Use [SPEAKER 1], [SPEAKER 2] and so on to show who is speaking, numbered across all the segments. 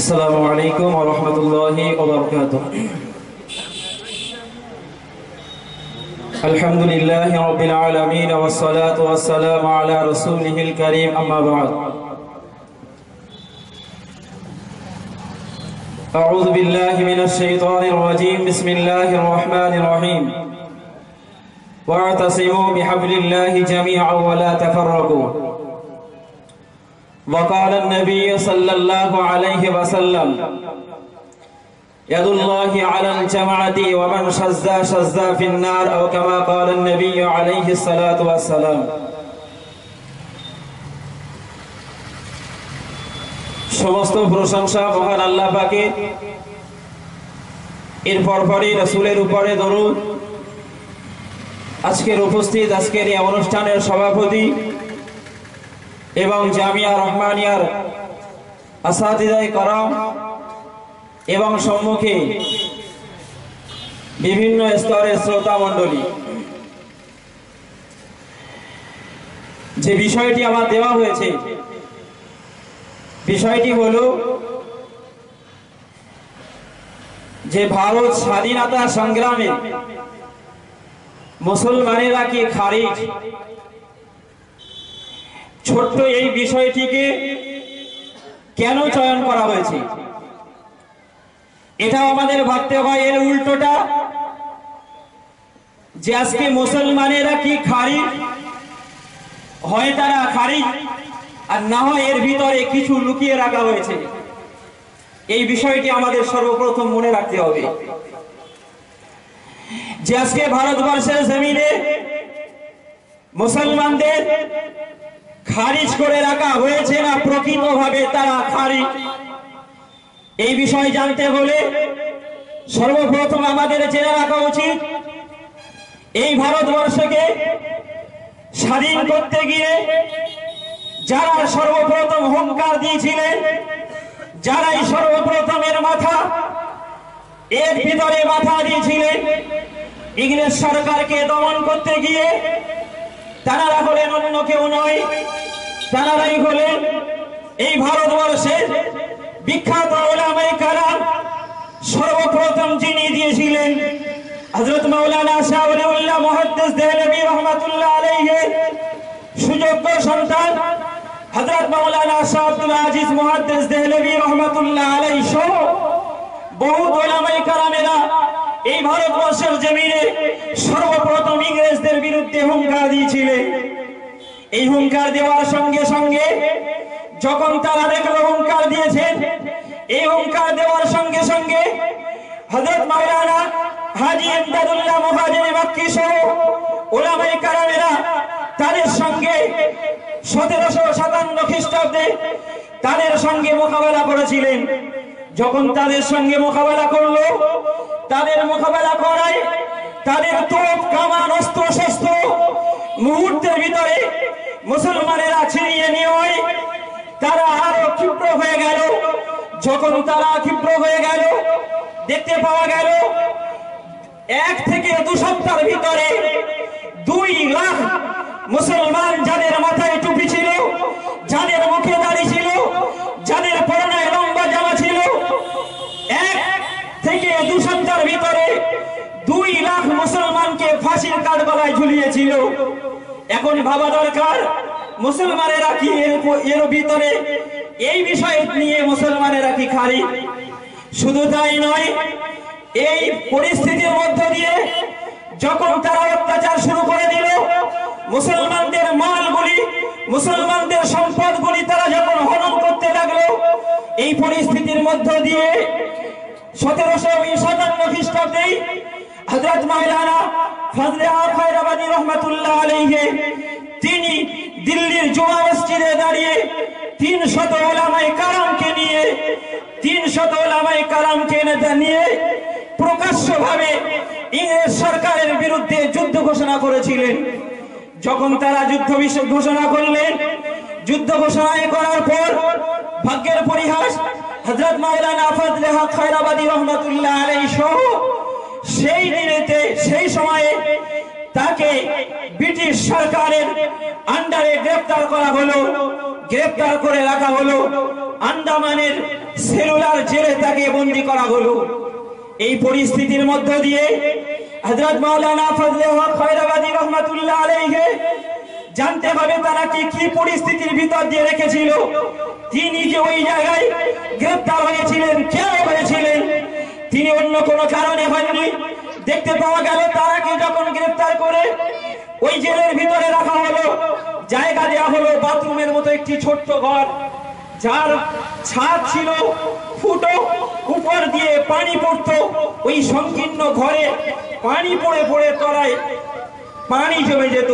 [SPEAKER 1] السلام عليكم ورحمة الله وبركاته. الحمد لله رب العالمين والصلاة والسلام على رسوله الكريم أما بعد. أعوذ بالله من الشيطان الرجيم. بسم الله الرحمن الرحيم. واعتصموا بحبل الله جميعا ولا تفرقوا. وقال النبي صلى الله عليه وسلم يد الله على الجمعة ومن شذا شذا في النار أو كما قال النبي عليه الصلاة والسلام সমস্ত প্রশংসা মহান আল্লাহ পাকে এর পরপরই রসুলের উপরে দরুদ আজকের উপস্থিত আজকের এই অনুষ্ঠানের সভাপতি এবং জামিয়া রহমানিয়ার আসাদিদাই করম এবং সম্মুখে বিভিন্ন স্তরের শ্রোতা মণ্ডলী। যে বিষয়টি আমার দেওয়া হয়েছে, বিষয়টি হলো যে ভারত স্বাধীনতা সংগ্রামে মুসলমানেরা কি খারিজ? ছোট্ট এই বিষয়টিকে কেন চয়ন করা হয়েছে? এটা আমাদের ভাবতে হয়, এর উল্টোটা। যে আজকে মুসলমানেরা কি খারিজ হয় তারা খারিজ আর না হয় এর ভিতরে কিছু লুকিয়ে রাখা হয়েছে। এই বিষয়টি আমাদের সর্বপ্রথম মনে রাখতে হবে। যে আজকে ভারতবর্ষের জমিনে মুসলমানদের খারিজ করে রাখা হয়েছে না প্রকৃতভাবে তারা খারিজ? এই বিষয় জানতে হলে সর্বপ্রথম আমাদের জেনে রাখা উচিত, এই ভারতবর্ষকে স্বাধীন করতে গিয়ে যারা সর্বপ্রথম হুঙ্কার দিয়েছিলেন, যারাই সর্বপ্রথমের মাথা, এর ভিতরে মাথা দিয়েছিলেন, ইংরেজ সরকারকে দমন করতে গিয়ে তারা হলেন অন্য কেউ নয়। তারাই হলেন এই ভারতবর্ষের বিখ্যাত ওলামাই কালাম সর্বপ্রথম যিনি দিয়েছিলেন হযরত মাওলানা শাহরিউল্লাহ মুহাদ্দিস দেহলভী রাহমাতুল্লাহ আলাইহি, সুযোগ্য সন্তান হযরত মাওলানা শাহ আব্দুল আজিজ মুহাদ্দিস দেহলভী রাহমাতুল্লাহ আলাইহি সহ বহু ওলামাই কালামেরা এই ভারতবর্ষের জমিনে সর্বপ্রথম ইংরেজদের বিরুদ্ধে হুঙ্কার দিয়েছিলেন এই হুঙ্কার দেওয়ার সঙ্গে সঙ্গে যখন তারা দেখল হুঙ্কার দিয়েছেন এই হুঙ্কার দেওয়ার সঙ্গে সঙ্গে হযরত মাওলানা হাজী ইমদাদুল্লাহ মুহাজির মক্কি সহ ওলামায়ে কারামেরা তাদের সঙ্গে সতেরোশো সাতান্ন খ্রিস্টাব্দে তাদের সঙ্গে মোকাবেলা করেছিলেন। যখন তাদের সঙ্গে মোকাবেলা করল, তাদের মোকাবেলা করায় তাদের তোপ, কামান, অস্ত্র, শস্ত্র মুহূর্তের ভিতরে মুসলমানেরা ছিনিয়ে নিয়ে তারা আরও ক্ষিপ্র হয়ে গেল। যখন তারা ক্ষিপ্র হয়ে গেল, দেখতে পাওয়া গেল, এক থেকে দু সপ্তাহের ভিতরে দুই লাখ মুসলমান যাদের মাথায় টুপি ছিল, যাদের মুখে দাড়ি ফাঁসির কাঠগলায় ঝুলিয়েছিল। এখন ভাবা দরকার, মুসলমানেরা কি এর ভিতরে এই বিষয় নিয়ে মুসলমানেরা কি খারি শুধু তাই নয়, এই পরিস্থিতির মধ্য দিয়ে যখন তারা অত্যাচার শুরু করে দিল, মুসলমানদের মালগুলি, মুসলমানদের সম্পদগুলি তারা যখন হনন করতে লাগল, এই পরিস্থিতির মধ্য দিয়ে সতেরোশো সাতান্ন খ্রিস্টাব্দে হজরত মাইলানা ফজলে খায়রাবাদী রহমতুল্লাহ আলাইহি, তিনি দিল্লির জুমা মসজিদে দাঁড়িয়ে তিন শত ওলামাই কারামকে নিয়ে, তিন শত ওলামাই কারামকে নেতা নিয়ে প্রকাশ্যভাবে ইংরেজ সরকারের বিরুদ্ধে যুদ্ধ ঘোষণা করেছিলেন। যখন তারা যুদ্ধ ঘোষণা করলেন, যুদ্ধ ঘোষণা করার পর ভাগ্যের পরিহাস হজরত মাওলানা ফজলে হক খায়রাবাদী রহমতুল্লাহ আলাইহি সহ সেই দিনেতে সেই সময়ে তাকে ব্রিটিশ সরকারের আন্ডারে গ্রেফতার করা হলো। গ্রেফতার করে রাখা হলো। আন্দামানের সেলুলার জেলে তাকে বন্দি করা হলো। এই পরিস্থিতির মধ্য দিয়ে হযরত মাওলানা ফজলে হক খয়রাবাদী রহমাতুল্লাহ আলাইহি জানতে হবে তারা কি কি পরিস্থিতির ভিতর দিয়ে রেখেছিল। তিনি যে ওই জায়গায় গ্রেফতার হয়েছিলেন কেন হয়েছিলেন? তিনি অন্য কোনো কারণে হননি দেখতে পাওয়া গেল তারাকে যখন গ্রেফতার করে ওই জেলের ভিতরে রাখা হলো, জায়গা দেওয়া হলো বাথরুমের মতো একটি ছোট্ট ঘর, যার ছাদ ছিল ফুটো, উপর দিয়ে পানি পড়তো। ওই সংকীর্ণ ঘরে পানি পড়ে পড়ে তলায় পানি জমে যেত।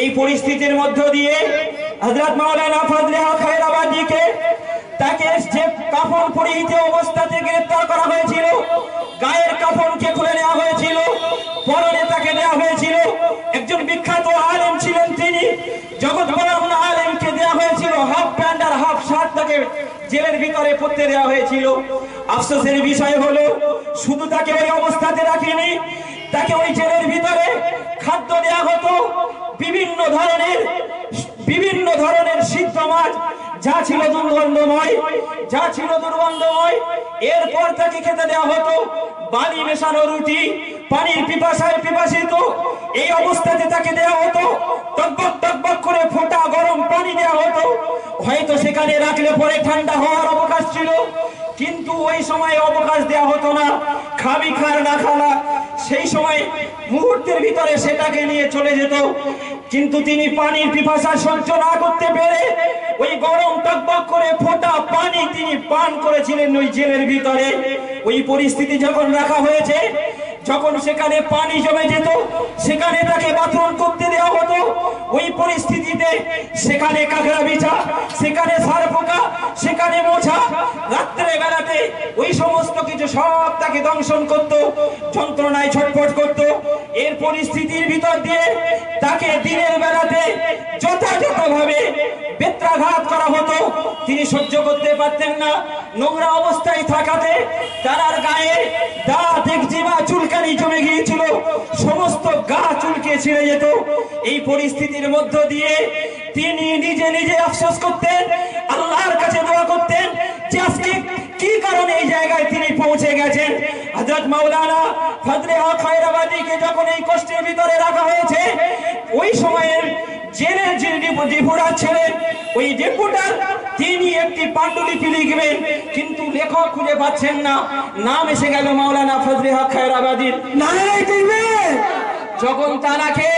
[SPEAKER 1] এই পরিস্থিতির মধ্য দিয়ে হযরত মাওলানা ফজলে খায়রাবাদীকে তাকে কাফন পরিহিত অবস্থাতে গ্রেফতার করা হয়েছিল। দেওয়া হয়েছিল। একজন বিখ্যাত আলেম ছিলেন তিনি। জগৎ বলম আলেমকে দেওয়া হয়েছিল। হাফ প্যান্ট আর হাফ শার্ট তাকে জেলের ভিতরে পড়তে দেওয়া হয়েছিল। আফসোসের বিষয় হলো, শুধু তাকে ওই অবস্থাতে রাখেনি, তাকে ওই জেলের ভিতরে খাদ্য দেওয়া হতো। বিভিন্ন ধরনের বিভিন্ন ধরনের সিদ্ধ মাছ, যা ছিল দুর্গন্ধময়, যা ছিল দুর্গন্ধময়। এরপর তাকে খেতে দেওয়া হতো। বালি মেশানো রুটি পানির পিপাসায় পিপাসিত, এই অবস্থাতে তাকে দেওয়া হতো, টকবক টকবক করে ফোটা গরম পানি দেওয়া হতো। হয়তো সেখানে রাখলে পরে ঠান্ডা হওয়ার অবকাশ ছিল, কিন্তু ওই সময় অবকাশ দেওয়া হতো না। খাবি খার না খালা সেই সময় মুহূর্তের ভিতরে সেটাকে নিয়ে চলে যেত। কিন্তু তিনি পানির পিপাসা সহ্য না করতে পেরে ওই গরম টকবক করে ফোটা পানি তিনি পান করেছিলেন ওই জেলের ভিতরে। ওই পরিস্থিতি যখন রাখা হয়েছে যখন সেখানে পানি জমে যেত সেখানে তাকে পরিস্থিতিতে সেখানে কাঁকড়া বিছা, সেখানে সার পোকা, সেখানে মোছা রাত্রে বেলাতে ওই সমস্ত কিছু সব তাকে দংশন করত, যন্ত্রণায় ছটফট করত। এর পরিস্থিতির ভিতর দিয়ে তাকে দিনের বেলাতে যথাযথভাবে বেত্রাঘাত করা হতো। তিনি সহ্য করতে পারতেন না। নোংরা অবস্থায় থাকাতে তার গায়ে দাঁত একজিমা চুলকানি জমে গিয়েছিল। সমস্ত গা চুলকে ছিঁড়ে যেত। এই পরিস্থিতির মধ্য দিয়ে তিনি নিজে নিজে আফসোস করতেন আল্লাহর কাছে দোয়া করতেন যে আজকে কি কারণে এই জায়গায় তিনি পৌঁছে গেছেন। হযরত মাওলানা ফজলে হক খায়রাবাদীকে যখন এই কষ্টের ভিতরে রাখা হয়েছে ওই সময়ের জেলের যে ডেপুটার ছিলেন ওই ডেপুটার তিনি একটি পাণ্ডুলিপি লিখবেন কিন্তু লেখক খুঁজে পাচ্ছেন না। নাম এসে গেল মাওলানা ফজলে হক খায়রাবাদীর
[SPEAKER 2] দিবে
[SPEAKER 1] যখন তারাকে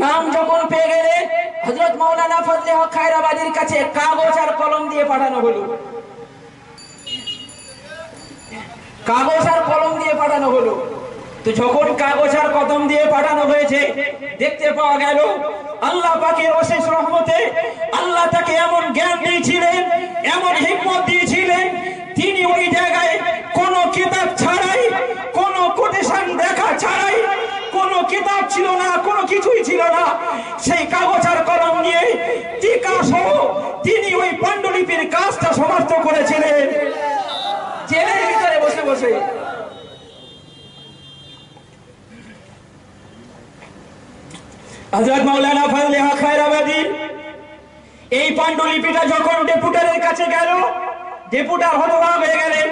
[SPEAKER 1] নাম যখন পেয়ে গেলে হজরত মাওলানা ফজলে হক খায়রাবাদীর কাছে কাগজ আর কলম দিয়ে পাঠানো হলো। কাগজ আর কলম দিয়ে পাঠানো হলো। তো যখন কাগজ আর কদম দিয়ে পাঠানো হয়েছে, দেখতে পাওয়া গেল আল্লাহ পাকের অশেষ রহমতে আল্লাহ তাকে এমন জ্ঞান দিয়েছিলেন, এমন হিকমত দিয়েছিলেন, তিনি ওই জায়গায় কোনো কিতাব ছাড়াই, কোনো কোটেশন দেখা ছাড়াই কিতাব ছিল না, কোনো কিছুই ছিল না। সেই কাগজ আর কলম নিয়ে টিকা সহ তিনি ওই পাণ্ডুলিপির কাজটা সমাপ্ত করেছিলেন। জেলের ভিতরে বসে বসে। এই পাণ্ডুলিপিটা যখন ডেপুটারের কাছে গেল, ডেপুটার হতবাক হয়ে গেলেন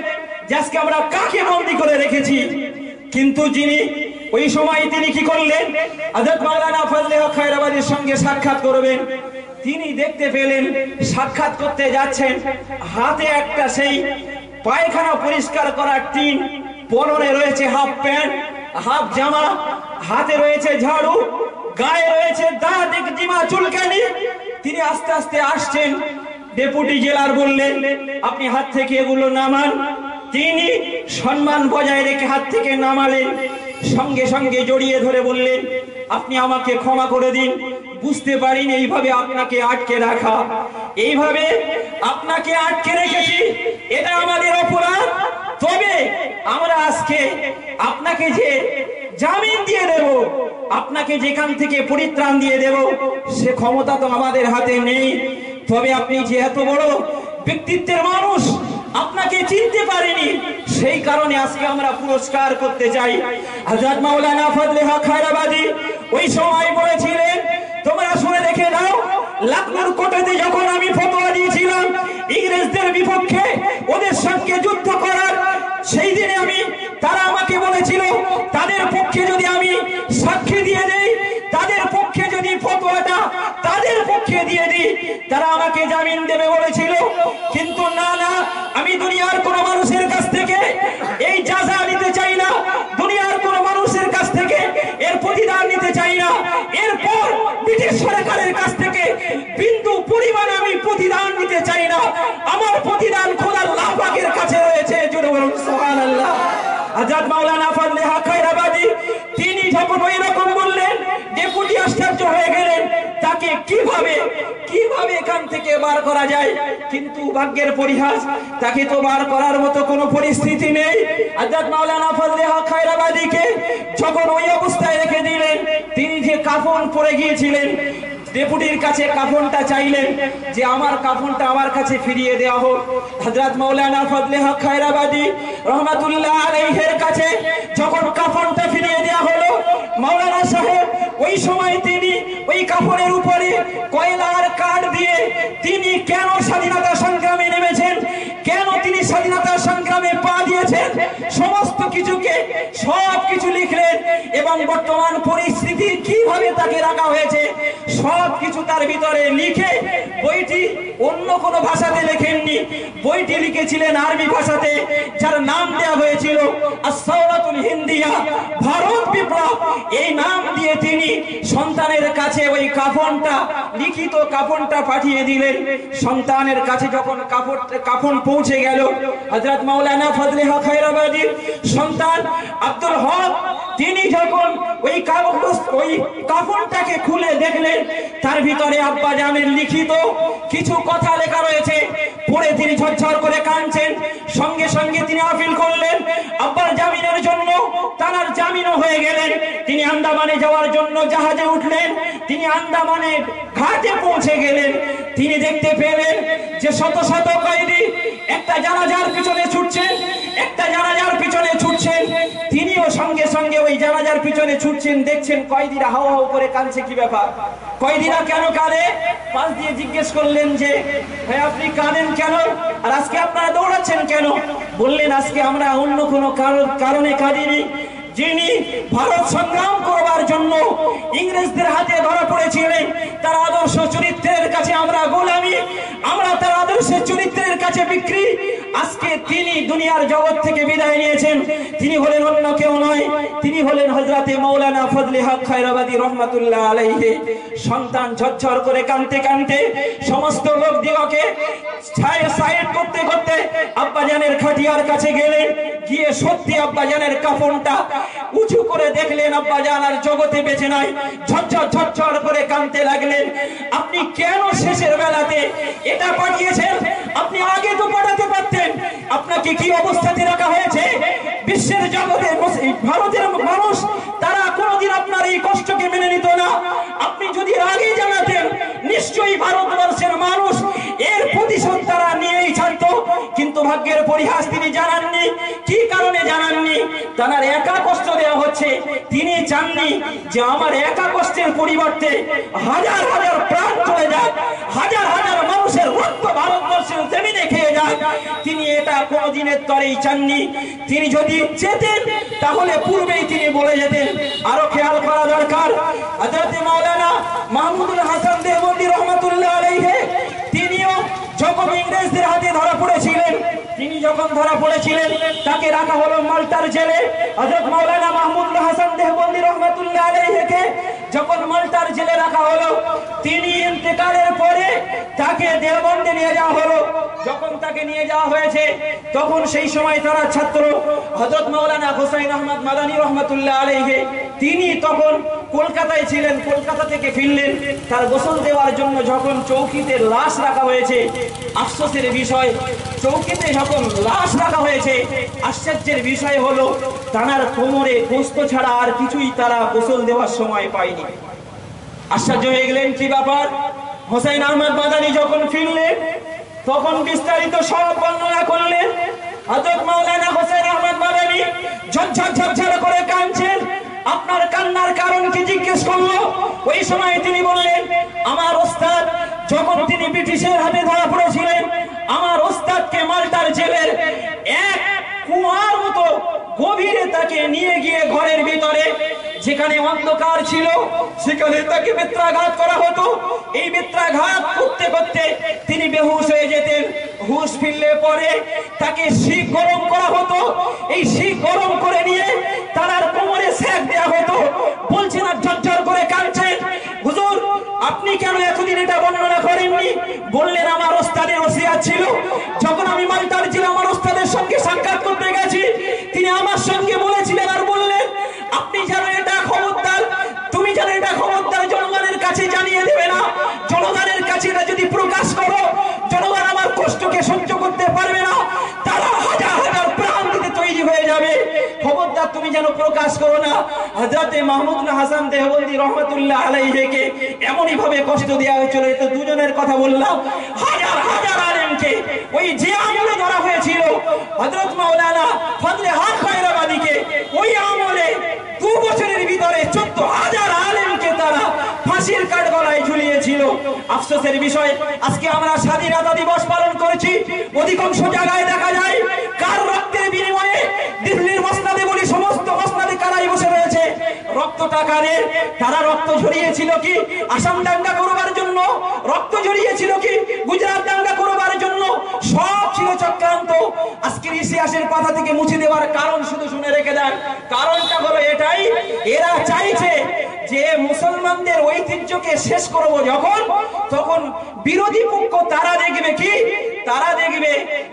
[SPEAKER 1] যে আজকে আমরা কাকে বন্দি করে রেখেছি? কিন্তু যিনি ওই সময় তিনি কি করলেন? হযরত মাওলানা ফজলে হক খায়রাবাদীর সঙ্গে সাক্ষাৎ করবেন। তিনি দেখতে পেলেন, সাক্ষাৎ করতে যাচ্ছেন, হাতে একটা সেই পায়খানা পরিষ্কার করার টিন পরনে রয়েছে হাফ প্যান্ট হাফ জামা, হাতে রয়েছে ঝাড়ু, গায়ে রয়েছে দাঁত জিমা চুলকানি। তিনি আস্তে আস্তে আসছেন, ডেপুটি জেলার বললেন, আপনি হাত থেকে এগুলো নামান। তিনি সম্মান বজায় রেখে হাত থেকে নামালেন। সঙ্গে সঙ্গে জড়িয়ে ধরে বললেন, আপনি আমাকে ক্ষমা করে দিন। বুঝতে পারিনি এইভাবে আপনাকে আটকে রাখা। এইভাবে আপনাকে আটকে রেখেছি। এটা আমাদের অপরাধ। তবে আমরা আজকে আপনাকে যে জামিন দিয়ে দেব, আপনাকে যেখান থেকে পরিত্রাণ দিয়ে দেব, সে ক্ষমতা তো আমাদের হাতে নেই। তবে আপনি যে এত বড় ব্যক্তিত্বের মানুষ, আপনাকে চিনতে পারিনি। সেই কারণে আজকে আমরা পুরস্কার করতে চাই। হযরত মাওলানা ফজলে হক খায়রাবাদী ওই সময় বলেছিলেন, তোমরা শুনে দেখে নাও লাকনুর কোটেতে যখন আমি ফতোয়া দিয়েছিলাম, ইংরেজদের বিপক্ষে ওদের সঙ্গে যুদ্ধ করার, সেই দিনে আমি, তারা আমাকে বলেছিল, তাদের পক্ষে যদি আমি সাক্ষী দিয়ে দেই, তাদের পক্ষে যদি ফতোয়াটা তাদের পক্ষে দিয়ে দিই, তারা আমাকে জামিন দেবে বলেছিল। কিন্তু না না, আমি দুনিয়ার কোন মানুষের কাছ থেকে এই যাজা নিতে চাই না দুনিয়ার কোন মানুষের কাছ থেকে এর প্রতিদান নিতে চাই না এরপর ব্রিটিশ সরকারের কাছ থেকে বিন্দু পরিমাণ আমি প্রতিদান নিতে চাই না আমার প্রতিদান খোদার লাফাকের কাছে রয়েছে জোরে বলুন সুবহানাল্লাহ আজাদ মাওলানা ফাজলে হক খায়রাবাদী তিনি যখন ওই রকম বললেন ডেপুটি আশ্চর্য হয়ে গেলেন তাকে কীভাবে কীভাবে এখান থেকে বার করা যায়? কিন্তু ভাগ্যের পরিহাস, তাকে তো বার করার মতো কোনো পরিস্থিতি নেই। আজাদ মাওলানা ফাজলে হক খায়রাবাদীকে যখন ওই অবস্থায় রেখে দিলেন, তিনি যে কাফন পরে গিয়েছিলেন, ডেপুটির কাছে কাফনটা চাইলেন যে আমার কাফনটা আমার কাছে ফিরিয়ে দেওয়া হোক। হযরত মৌলানা ফজলে হক খায়রাবাদী রহমাতুল্লাহ আলাইহির কাছে যখন কাফনটা ফিরিয়ে দেওয়া মাওলানা সাহেব, ওই সময় তিনি ওই কাপড়ের উপরে কয়লার কাঠ দিয়ে তিনি কেন স্বাধীনতা সংগ্রামে নেমেছেন? কেন তিনি স্বাধীনতা সংগ্রামে পা দিয়েছেন? সমস্ত কিছুকে সব কিছু লিখলেন এবং বর্তমান পরিস্থিতি কীভাবে তাকে রাখা হয়েছে সব কিছু তার ভিতরে লিখে বইটি অন্য কোনো ভাষাতে লেখেননি। বইটি লিখেছিলেন আরবি ভাষাতে, যার নাম দেওয়া হয়েছিল আসাউরাতুল হিন্দিয়া, ভারত বিপ্লব। এই নাম দিয়ে তিনি সন্তানের কাছে ওই কাফনটা, লিখিত কাফনটা পাঠিয়ে দিলেন। সন্তানের কাছে যখন কাপড় কাফন পৌঁছে গেল, হযরত মাওলানা ফজলে হক খায়রাবাদীর সন্তান আব্দুল হক, তিনি যখন ওই কাগজ ওই কাফনটাকে খুলে দেখলেন, তার ভিতরে আব্বা জানের লিখিত কিছু কথা লেখা রয়েছে। পড়ে তিনি ঝরঝর করে কাঁদছেন। সঙ্গে সঙ্গে তিনি আপিল করলেন। আব্বার জামিনের জন্য তার জামিনও হয়ে গেলেন। তিনি আন্দামানে যাওয়ার জন্য জাহাজে উঠলেন। তিনি আন্দামানের ঘাটে পৌঁছে গেলেন। তিনি দেখতে পেলেন যে শত শত কয়েদি একটা জানাজার পিছনে ছুটছেন। একটা জানাজার পিছনে তিনিও সঙ্গে সঙ্গে ওই জানাজার পিছনে ছুটছেন, দেখছেন কয়েদিরা হাওয়া হাও করে কাঁদছে, কি ব্যাপার? কয়েদিরা কেন কাঁদে? পাশ দিয়ে জিজ্ঞেস করলেন যে, ভাই, আপনি কাঁদেন কেন? আর আজকে আপনারা দৌড়াচ্ছেন কেন? বললেন, আজকে আমরা অন্য কোনো কারণে কাঁদিনি। যিনি ভারত সংগ্রাম করবার জন্য ইংরেজদের হাতে ধরা পড়েছিলেন, তার আদর্শ চরিত্রের কাছে আমরা গোলামি। আদর্শ চরিত্রের কাছে বিক্রি। আজকে তিনি দুনিয়ার জগৎ থেকে বিদায় নিয়েছেন। তিনি হলেন অন্য কেউ নয়। তিনি হলেন হজরতে মৌলানা ফজলে হক খায়রাবাদী রহমাতুল্লাহ আলাইহি। সন্তান ঝরঝর করে কানতে কানতে সমস্ত লোক দিগকে সাইড করতে করতে আব্বাজানের খাটিয়ার কাছে গেলেন। গিয়ে সত্যি আব্বাজানের কাফনটা উঁচু করে দেখলেন, আব্বাজান আর জগতে বেঁচে নাই। ঝরঝর ঝরঝর করে কানতে লাগলেন। আপনি কেন শেষের বেলাতে এটা পাঠিয়েছেন আপনি আগে তো পাঠাতে পারতেন আপনাকে কি অবস্থাতে রাখা হয়েছে বিশ্বের জগতে বসে- ভারতের মানুষ তারা কোনোদিন আপনার এই কষ্টকে মেনে নিত না আপনি যদি আগে জানাতেন নিশ্চয়ই ভারতবর্ষের মানুষ এর প্রতিশোধ তারা নিয়েই ছাড়তো ভাগ্যের পরিহাস তিনি জানাননি। কি কারণে জানাননি? তার একা কষ্ট দেওয়া হচ্ছে। তিনি চাননি যে আমার একা কষ্টের পরিবর্তে হাজার হাজার প্রাণ চলে যায় হাজার হাজার মানুষের রক্ত ভারতবর্ষের জমিনে খেয়ে যায় তিনি এটা কোনোদিনের তরেই চাননি। তিনি যদি চেতেন তাহলে পূর্বেই তিনি বলে যেতেন। আরও খেয়াল করা দরকার। হযরত মাওলানা মাহমুদুল হাসান দেওবন্দি রহমাতুল্লাহ আলাইহি, তিনিও যখন ইংরেজদের হাতে ধরা তিনি যখন ধরা পড়েছিলেন, তাকে রাখা হলো মাল্টার জেলে। হযরত মাওলানা মাহমুদুল হাসান দেহবন্দি রহমাতুল্লাহ আলাইহিকে যখন মাল্টার জেলে রাখা হলো, তিনি ইন্তেকালের পরে তাকে দেওবন্দে নিয়ে যাওয়া হলো। যখন তাকে নিয়ে যাওয়া হয়েছে, তখন সেই সময় তারা ছাত্র হযরত মাওলানা হোসাইন আহমদ মাদানী রহমাতুল্লাহ আলাইহি তিনি তখন কলকাতায় ছিলেন, কলকাতা থেকে ফিরলেন। তার গোসল দেওয়ার জন্য যখন চৌকিতে লাশ রাখা হয়েছে, আফসোসের বিষয়, চৌকিতে যখন লাশ রাখা হয়েছে, আশ্চর্যের বিষয় হলো, তানার কোমরে গোস্ত ছাড়া আর কিছুই তারা গোসল দেওয়ার সময় পায়নি। আশ্চর্য হয়ে গেলেন, কি ব্যাপার? হোসাইন আহমদ মাদানি যখন ফিরলেন, তখন বিস্তারিত সব বর্ণনা করলেন। হযরত মাওলানা হোসেন আহমদ মাদানী ঝরঝর ঝরঝর করে কাঁদছেন। আপনার কান্নার কারণকে জিজ্ঞেস করল? ওই সময় তিনি বললেন, আমার ওস্তাদ, যখন তিনি ব্রিটিশের হাতে ধরা পড়েছিলেন, আমার ওস্তাদকে মাল্টার জেলের এক কুয়ার মতো গভীরে তাকে নিয়ে গিয়ে ঘরের ভিতরে, যেখানে অন্ধকার ছিল, সেখানে তাকে বেত্রাঘাত করা হতো। এই বেত্রাঘাত করতে করতে তিনি বেহুশ হয়ে যেতেন। হুশ ফিরলে পরে তাকে শিখ গরম করা হতো। এই শিখ গরম করে নিয়ে তার সেক দেওয়া হতো। করে কাঁদছেন হুজুর, আপনি কেন এতদিন এটা বর্ণনা করেননি? বললেন, আমার ওস্তাদের ওসিয়া ছিল। যখন আমি মালটার ছিল আমার যেন প্রকাশ করো না। হযরতে মাহমুদ হাসান দেহবন্দি রহমতুল্লাহ আলাইহিকে এমনই ভাবে কষ্ট দেওয়া হয়েছিল, এই তো দুজনের কথা বললাম। হাজার হাজার আলেমকে ওই যে আমলে ধরা হয়েছিল। হযরত মাওলানা ফজলে হক খয়রাবাদীকে ওই আমলে দু বছরের ভিতরে চোদ্দ হাজার আলেমকে তারা ফাঁসির কাঠ গলায় ঝুলিয়েছিল। আফসোসের বিষয়, আজকে আমরা স্বাধীনতা দিবস পালন করেছি। অধিকাংশ জায়গায় দেখা যায়, কার রক্তের বিনিময়ে দিল্লির মসনাদে বলি সমস্ত মসনাদে কারাই বসে রয়েছে রক্তটা কাদের তারা রক্ত ঝরিয়েছিল কি? আসাম দাঙ্গা করবার জন্য রক্ত ঝরিয়েছিল কি? গুজরাট দাঙ্গা করবার জন্য সব ছিল চক্রান্ত। আজকের ইতিহাসের পাতা থেকে মুছে দেওয়ার কারণ শুধু শুনে রেখে দেন। কারণটা হলো এটাই, এরা চাইছে যে মুসলমানদের ঐতিহ্যকে শেষ করব যখন, তখন বিরোধী পক্ষ তারা দেখবে কি? তারা দেখবে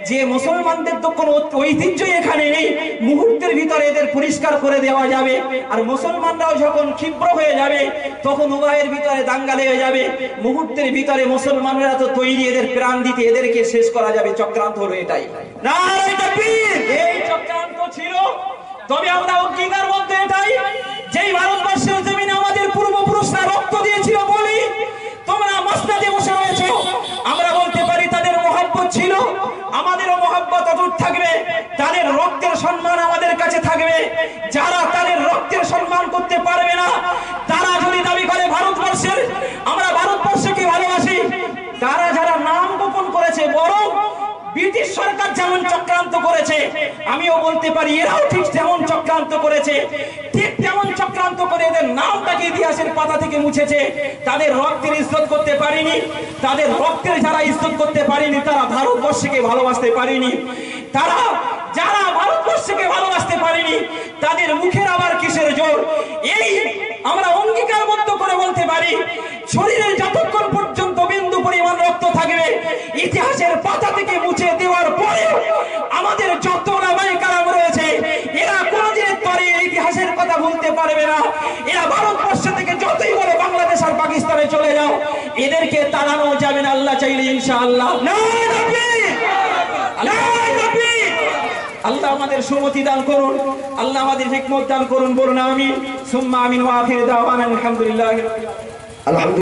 [SPEAKER 1] যে মুসলমানদের তো কোনো ঐতিহ্যই এখানে নেই, মুহূর্তের ভিতরে এদের পরিষ্কার করে দেওয়া যাবে। আর মুসলমানরাও যখন ক্ষিপ্র হয়ে যাবে, তখন উভয়ের ভিতরে দাঙ্গা লেগে যাবে। মুহূর্তের ভিতরে মুসলমানরা তো তৈরি এদের প্রাণ দিতে এদেরকে শেষ করা যাবে, চক্রান্ত হলো এটাই। নারায়ে এই চক্রান্ত ছিল। তবে আমরা অঙ্গীকার মধ্যে এটাই, যেই ভারতবর্ষের জমিনে আমাদের পূর্বপুরুষরা রক্ত দিয়েছিল বলি, তোমরা মসনাদে বসে রয়েছো। আমরা বলতে পারি তাদের মহব্বত ছিল আমাদেরও মহব্বত অটুট থাকবে, তাদের রক্তের সম্মান আমাদের কাছে থাকবে। যারা তাদের রক্তের সম্মান করতে পারবে না, তারা যদি দাবি করে ভারতবর্ষের, আমরা ভারতবর্ষকে ভালোবাসি, তারা যারা নাম গোপন করেছে, বরং ব্রিটিশ সরকার যেমন চক্রান্ত করেছে, আমিও বলতে পারি, এরাও ঠিক তেমন চক্রান্ত করেছে, ঠিক তেমন চক্রান্ত করে এদের নামটাকে ইতিহাসের পাতা থেকে মুছেছে। তাদের রক্তের ইজ্জত করতে পারিনি। তাদের রক্তের যারা ইজ্জত করতে পারিনি, তারা ভারতবর্ষকে ভালোবাসতে পারিনি। তারা যারা ভারতবর্ষকে ভালোবাসতে পারেনি, তাদের মুখের আবার কিসের জোর? এই আমরা অঙ্গীকারবদ্ধ করে বলতে পারি, শরীরের যতক্ষণ পর্যন্ত বিন্দু পরিমাণ রক্ত থাকবে, ইতিহাসের পাতা থেকে মুছে দেওয়ার পরে আমাদের যত ওলামায়ে কালাম রয়েছে, এরা কোনদিনের তরে ইতিহাসের কথা ভুলতে পারবে না। এরা ভারতবর্ষ চলে যাও। এদেরকে তাড়ানো যাবে না আল্লাহ চাইলে ইনশাআল্লাহ! আল্লাহ আমাদের সুমতি দান করুন আল্লাহ আমাদের হিকমত দান করুন বলুন আমি সুম্মা আমিন ওয়া আখির দাওয়ানা আলহামদুলিল্লাহ।
[SPEAKER 2] আলহামদুলিল্লাহ।